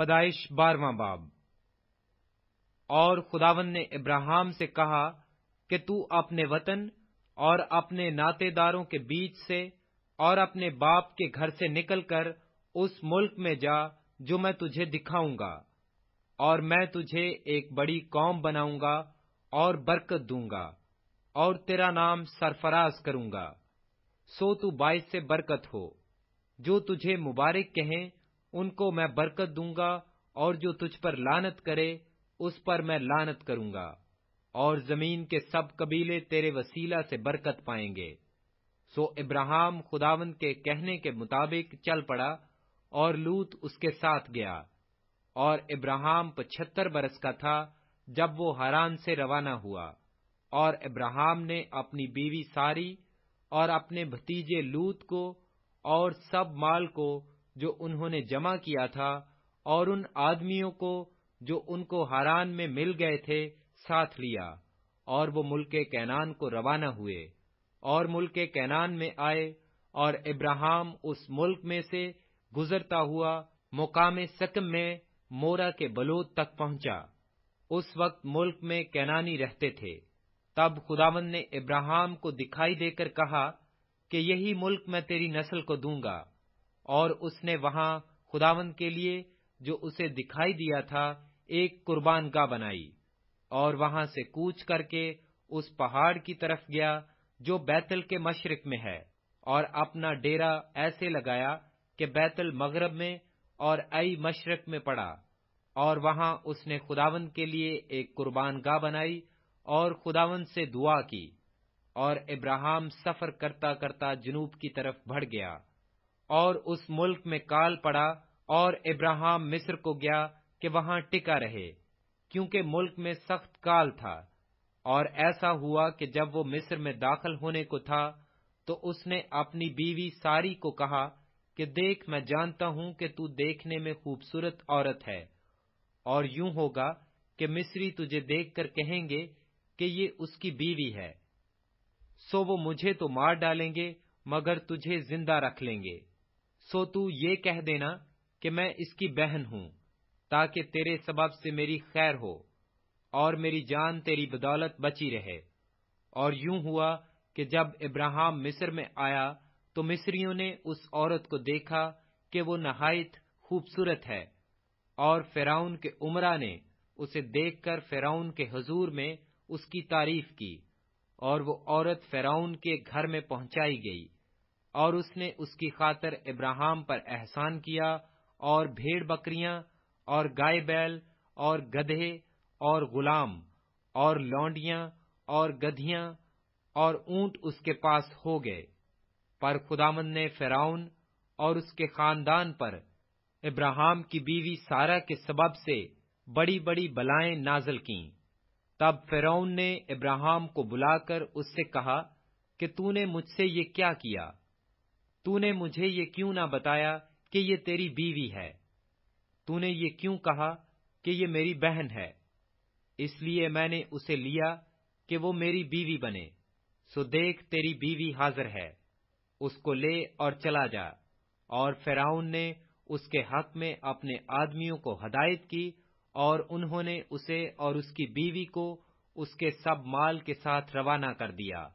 پدائش بارواں باب۔ اور خداون نے ابراہم سے کہا کہ تو اپنے وطن اور اپنے ناطے داروں کے بیچ سے اور اپنے باپ کے گھر سے نکل کر اس ملک میں جا جو میں تجھے دکھاؤں گا اور میں تجھے ایک بڑی قوم بناؤں گا اور برکت دوں گا اور تیرا نام سرفراز کروں گا۔ سو تو باعث سے برکت ہو۔ جو تجھے مبارک کہیں ان کو میں برکت دوں گا اور جو تجھ پر لانت کرے، اس پر میں لانت کروں گا، اور زمین کے سب قبیلے تیرے وسیلہ سے برکت پائیں گے۔ سو ابراہم خداون کے کہنے کے مطابق چل پڑا اور لوت اس کے ساتھ گیا۔ اور ابراہم پچہتر برس کا تھا جب وہ حران سے روانہ ہوا۔ اور ابراہم نے اپنی بیوی ساری اور اپنے بھتیجے لوت کو اور سب مال کو جو انہوں نے جمع کیا تھا اور ان آدمیوں کو جو ان کو ہاران میں مل گئے تھے ساتھ لیا، اور وہ ملک کینان کو روانہ ہوئے، اور ملک کینان میں آئے اور ابراہم اس ملک میں سے گزرتا ہوا مقام سکم میں مورا کے بلوت تک پہنچا۔ اس وقت ملک میں کینانی رہتے تھے۔ تب خداون نے ابراہم کو دکھائی دے کر کہا کہ یہی ملک میں تیری نسل کو دوں گا۔ اور اس نے وہاں خداون کے لیے جو اسے دکھائی دیا تھا، ایک قربان گاہ بنائی۔ اور وہاں سے کوچ کر کے اس پہاڑ کی طرف گیا جو بیتل کے مشرق میں ہے، اور اپنا ڈیرا ایسے لگایا کہ بیتل مغرب میں اور ائی مشرق میں پڑا۔ اور وہاں اس نے خداون کے لیے ایک قربان گاہ بنائی اور خداون سے دعا کی۔ اور ابراہم سفر کرتا کرتا جنوب کی طرف بڑھ گیا۔ اور اس ملک میں کال پڑا اور ابراہم مصر کو گیا کہ وہاں ٹکا رہے، کیونکہ ملک میں سخت کال تھا۔ اور ایسا ہوا کہ جب وہ مصر میں داخل ہونے کو تھا، تو اس نے اپنی بیوی ساری کو کہا کہ دیکھ، میں جانتا ہوں کہ تو دیکھنے میں خوبصورت عورت ہے۔ اور یوں ہوگا کہ مصری تجھے دیکھ کر کہیں گے کہ یہ اس کی بیوی ہے۔ سو وہ مجھے تو مار ڈالیں گے، مگر تجھے زندہ رکھ لیں گے۔ سو تو یہ کہہ دینا کہ میں اس کی بہن ہوں، تاکہ تیرے سبب سے میری خیر ہو اور میری جان تیری بدولت بچی رہے۔ اور یوں ہوا کہ جب ابراہم مصر میں آیا تو مصریوں نے اس عورت کو دیکھا کہ وہ نہایت خوبصورت ہے، اور فراؤن کے عمرہ نے اسے دیکھ کر فراؤن کے حضور میں اس کی تعریف کی، اور وہ عورت فراؤن کے گھر میں پہنچائی گئی۔ اور اس نے اس کی خاطر ابراہم پر احسان کیا اور بھیڑ بکریاں اور گائے بیل اور گدھے اور غلام اور لونڈیاں اور گدھیاں اور اونٹ اس کے پاس ہو گئے۔ پر خدامن نے فراؤن اور اس کے خاندان پر ابراہم کی بیوی سارا کے سبب سے بڑی بڑی بلائیں نازل کیں۔ تب فرعون نے ابراہم کو بلا کر اس سے کہا کہ تو نے مجھ سے یہ کیا کیا؟ تو نے مجھے یہ کیوں نہ بتایا کہ یہ تیری بیوی ہے؟ تو نے یہ کیوں کہا کہ یہ میری بہن ہے؟ اس لیے میں نے اسے لیا کہ وہ میری بیوی بنے۔ سو دیکھ تیری بیوی حاضر ہے۔ اس کو لے اور چلا جا۔ اور فرعون نے اس کے حق میں اپنے آدمیوں کو ہدایت کی اور انہوں نے اسے اور اس کی بیوی کو اس کے سب مال کے ساتھ روانہ کر دیا۔